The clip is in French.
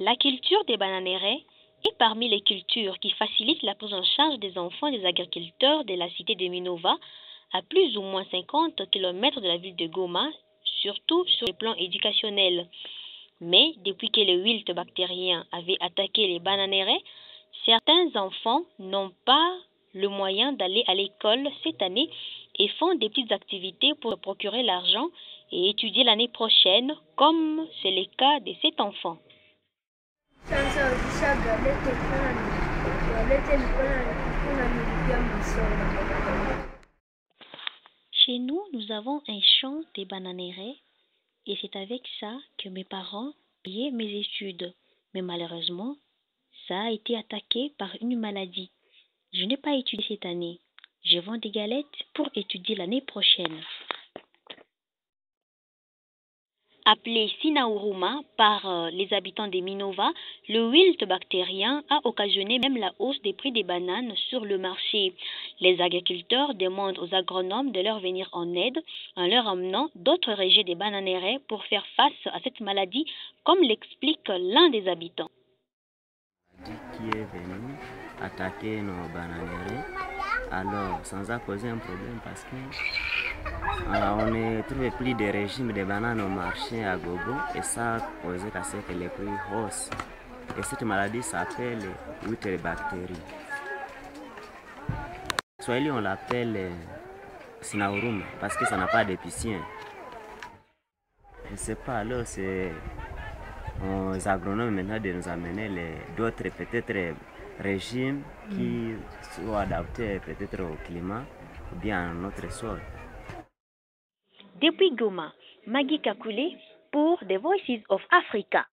La culture des bananeraies est parmi les cultures qui facilitent la prise en charge des enfants des agriculteurs de la cité de Minova, à plus ou moins 50 km de la ville de Goma, surtout sur le plan éducationnel. Mais depuis que le wilt bactérien avait attaqué les bananeraies, certains enfants n'ont pas le moyen d'aller à l'école cette année et font des petites activités pour procurer l'argent et étudier l'année prochaine, comme c'est le cas de cet enfant. Chez nous, nous avons un champ de bananeraies et c'est avec ça que mes parents payaient mes études. Mais malheureusement, ça a été attaqué par une maladie. Je n'ai pas étudié cette année. Je vends des galettes pour étudier l'année prochaine. Appelé Sinauruma par euh, les habitants des Minova, le wilt bactérien a occasionné même la hausse des prix des bananes sur le marché. Les agriculteurs demandent aux agronomes de leur venir en aide en leur amenant d'autres rejets des bananeraies pour faire face à cette maladie, comme l'explique l'un des habitants. qui est venu attaquer nos bananeraies? Alors, un problème parce que euh, on ne trouve plus de régime de bananes au marché à gogo et ça a causé à ce que les prix haussent. Et cette maladie s'appelle bactérie. Swahili, on l'appelle euh, Sinauruma parce que ça n'a pas d'épicien. Je ne sais pas, alors c'est aux agronomes maintenant de nous amener d'autres peut-être régimes qui soient adaptés peut-être au climat ou bien à notre sol. Depuis Goma, Maggie Kakule pour The Voices of Africa.